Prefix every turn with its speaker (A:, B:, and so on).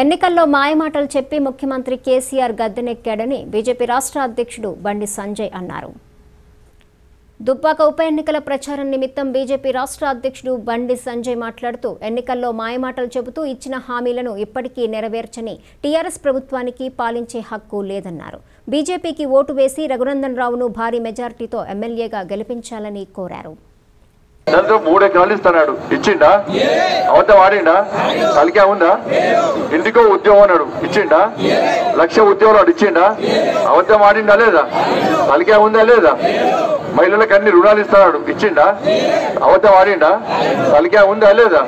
A: ఎన్నికల్లో మాయమాటలు చెప్పి ముఖ్యమంత్రి కేసీఆర్ గద్దెనెక్కాడని బీజేపీ రాష్ట్ర అధ్యక్షుడు బండి సంజయ్ అన్నారు. దుబ్బాక ఉప ఎన్నికల ప్రచారం నిమిత్తం బీజేపీ రాష్ట్ర అధ్యక్షుడు బండి సంజయ్ మాట్లాడుతూ ఎన్నికల్లో మాయమాటలు చెబుతూ ఇచ్చిన హామీలను ఇప్పటికీ నెరవేర్చని టీఆర్ఎస్ ప్రభుత్వానికి పాలించే హక్కు లేదన్నారు. బీజేపీకి ఓటు వేసి రఘునందన్ రావును భారీ మెజార్టీతో ఎమ్మెల్యేగా గెలిపించాలని కోరారు.
B: దాంతో మూడు ఎకరాలు ఇస్తాడు. ఇచ్చిండా? అవద్ద వాడిండా? కలికా ఉందా ఇంటికో ఉద్యోగం అన్నాడు. ఇచ్చిండా? లక్ష ఉద్యోగాలు ఇచ్చిండా? అవద్ద వాడిండా లేదా? కలికా ఉందా లేదా? మహిళలకు అన్ని రుణాలు ఇస్తున్నాడు ఇచ్చిండా? అవద్ద వాడిండా? కలికా ఉందా లేదా?